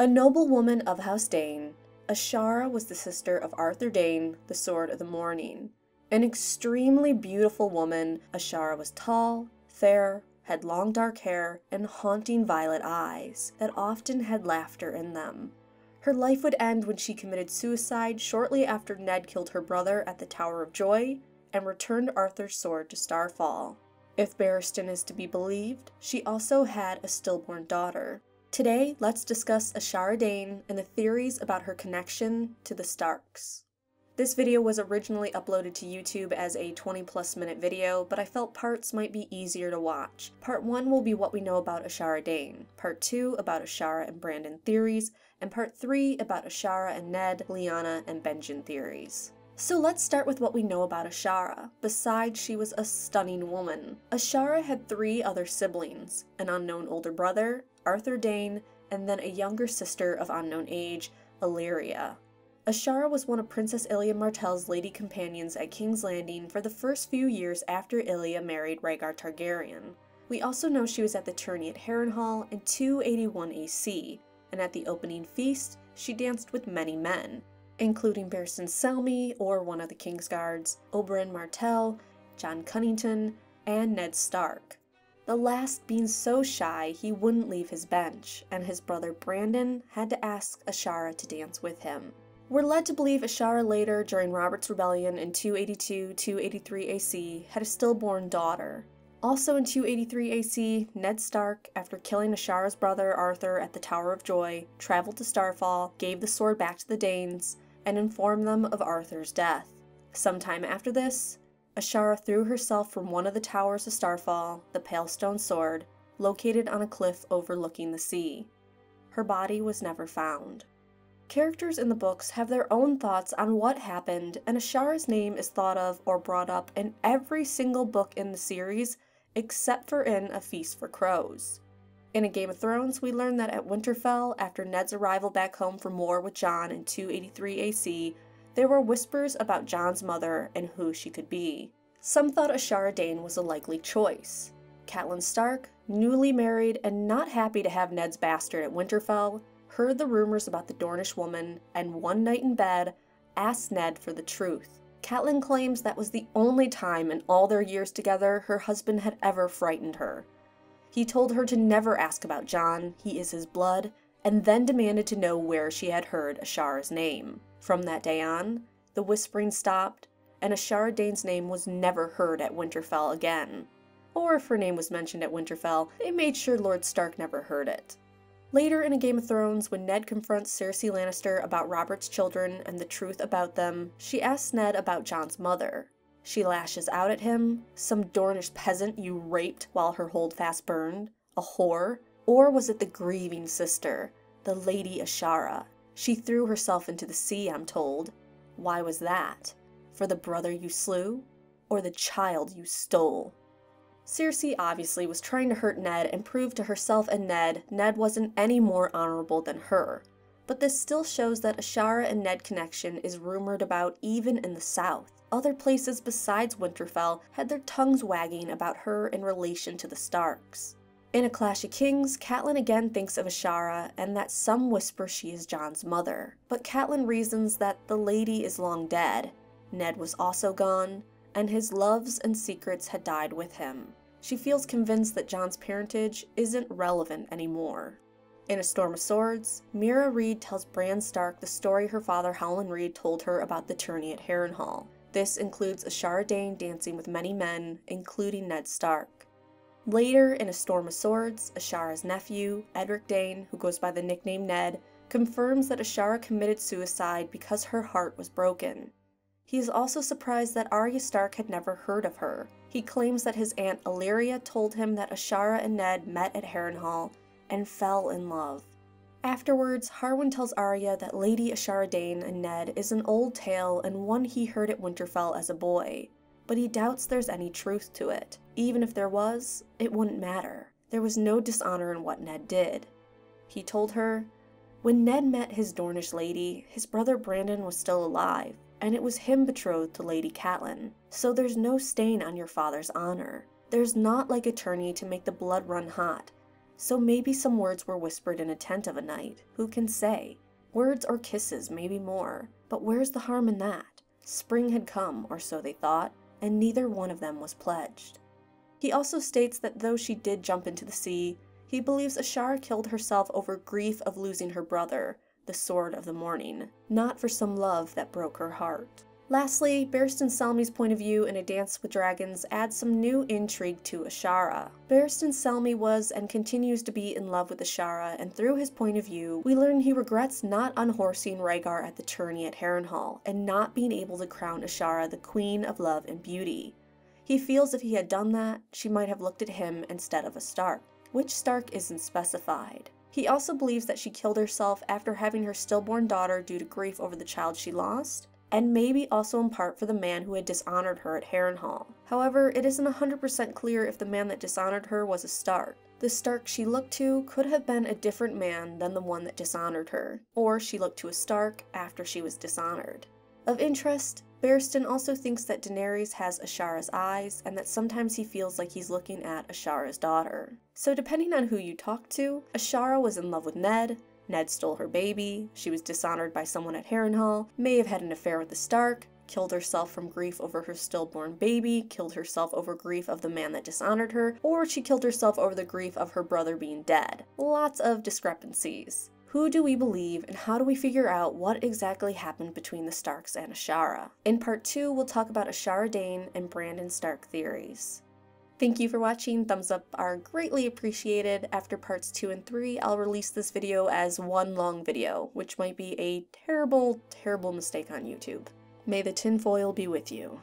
A noblewoman of House Dayne, Ashara was the sister of Arthur Dayne, the Sword of the Morning. An extremely beautiful woman, Ashara was tall, fair, had long dark hair, and haunting violet eyes that often had laughter in them. Her life would end when she committed suicide shortly after Ned killed her brother at the Tower of Joy and returned Arthur's sword to Starfall. If Barristan is to be believed, she also had a stillborn daughter. Today, let's discuss Ashara Dayne and the theories about her connection to the Starks. This video was originally uploaded to YouTube as a 20 plus minute video, but I felt parts might be easier to watch. Part 1 will be what we know about Ashara Dayne, Part 2 about Ashara and Brandon theories, and Part 3 about Ashara and Ned, Lyanna, and Benjen theories. So let's start with what we know about Ashara. Besides, she was a stunning woman. Ashara had three other siblings an unknown older brother, Arthur Dayne, and then a younger sister of unknown age, Allyria. Ashara was one of Princess Elia Martell's lady companions at King's Landing for the first few years after Elia married Rhaegar Targaryen. We also know she was at the tourney at Harrenhal in 281 AC, and at the opening feast, she danced with many men, including Barristan Selmy, or one of the Kingsguards, Oberyn Martell, Jon Connington, and Ned Stark the last being so shy he wouldn't leave his bench, and his brother Brandon had to ask Ashara to dance with him. We're led to believe Ashara later, during Robert's Rebellion in 282-283 AC, had a stillborn daughter. Also in 283 AC, Ned Stark, after killing Ashara's brother Arthur at the Tower of Joy, traveled to Starfall, gave the sword back to the Daynes, and informed them of Arthur's death. Sometime after this, Ashara threw herself from one of the towers of Starfall, the Palestone Sword, located on a cliff overlooking the sea. Her body was never found. Characters in the books have their own thoughts on what happened, and Ashara's name is thought of or brought up in every single book in the series, except for in A Feast for Crows. In A Game of Thrones, we learn that at Winterfell, after Ned's arrival back home from war with Jon in 283 AC, there were whispers about Jon's mother and who she could be. Some thought Ashara Dayne was a likely choice. Catelyn Stark, newly married and not happy to have Ned's bastard at Winterfell, heard the rumors about the Dornish woman and one night in bed asked Ned for the truth. Catelyn claims that was the only time in all their years together her husband had ever frightened her. He told her to never ask about Jon, he is his blood, and then demanded to know where she had heard Ashara's name. From that day on, the whispering stopped, and Ashara Dayne's name was never heard at Winterfell again. Or if her name was mentioned at Winterfell, they made sure Lord Stark never heard it. Later in A Game of Thrones, when Ned confronts Cersei Lannister about Robert's children and the truth about them, she asks Ned about Jon's mother. She lashes out at him, some Dornish peasant you raped while her holdfast burned, a whore, or was it the grieving sister, the Lady Ashara? She threw herself into the sea, I'm told. Why was that? For the brother you slew? Or the child you stole? Cersei obviously was trying to hurt Ned and prove to herself and Ned Ned wasn't any more honorable than her. But this still shows that Ashara and Ned connection is rumored about even in the south. Other places besides Winterfell had their tongues wagging about her in relation to the Starks. In A Clash of Kings, Catelyn again thinks of Ashara and that some whisper she is Jon's mother. But Catelyn reasons that the lady is long dead, Ned was also gone, and his loves and secrets had died with him. She feels convinced that Jon's parentage isn't relevant anymore. In A Storm of Swords, Meera Reed tells Bran Stark the story her father Howland Reed told her about the tourney at Harrenhal. This includes Ashara Dayne dancing with many men, including Ned Stark. Later, in A Storm of Swords, Ashara's nephew, Edric Dayne, who goes by the nickname Ned, confirms that Ashara committed suicide because her heart was broken. He is also surprised that Arya Stark had never heard of her. He claims that his aunt Allyria told him that Ashara and Ned met at Harrenhal and fell in love. Afterwards, Harwin tells Arya that Lady Ashara Dayne and Ned is an old tale and one he heard at Winterfell as a boy but he doubts there's any truth to it. Even if there was, it wouldn't matter. There was no dishonor in what Ned did. He told her, When Ned met his Dornish lady, his brother Brandon was still alive, and it was him betrothed to Lady Catelyn, so there's no stain on your father's honor. There's not like a tourney to make the blood run hot, so maybe some words were whispered in a tent of a night. Who can say? Words or kisses, maybe more. But where's the harm in that? Spring had come, or so they thought, and neither one of them was pledged. He also states that though she did jump into the sea, he believes Ashara killed herself over grief of losing her brother, the Sword of the Morning, not for some love that broke her heart. Lastly, Barristan Selmy's point of view in A Dance with Dragons adds some new intrigue to Ashara. Barristan Selmy was and continues to be in love with Ashara, and through his point of view, we learn he regrets not unhorsing Rhaegar at the tourney at Harrenhal, and not being able to crown Ashara the Queen of Love and Beauty. He feels if he had done that, she might have looked at him instead of a Stark, which Stark isn't specified. He also believes that she killed herself after having her stillborn daughter due to grief over the child she lost, and maybe also in part for the man who had dishonored her at Harrenhal. However, it isn't 100% clear if the man that dishonored her was a Stark. The Stark she looked to could have been a different man than the one that dishonored her, or she looked to a Stark after she was dishonored. Of interest, Barristan also thinks that Daenerys has Ashara's eyes, and that sometimes he feels like he's looking at Ashara's daughter. So depending on who you talk to, Ashara was in love with Ned, Ned stole her baby, she was dishonored by someone at Harrenhal, may have had an affair with the Stark, killed herself from grief over her stillborn baby, killed herself over grief of the man that dishonored her, or she killed herself over the grief of her brother being dead. Lots of discrepancies. Who do we believe, and how do we figure out what exactly happened between the Starks and Ashara? In part 2, we'll talk about Ashara Dayne and Brandon Stark theories. Thank you for watching, thumbs up are greatly appreciated. After parts 2 and 3, I'll release this video as one long video, which might be a terrible, terrible mistake on YouTube. May the tinfoil be with you.